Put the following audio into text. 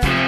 Bye.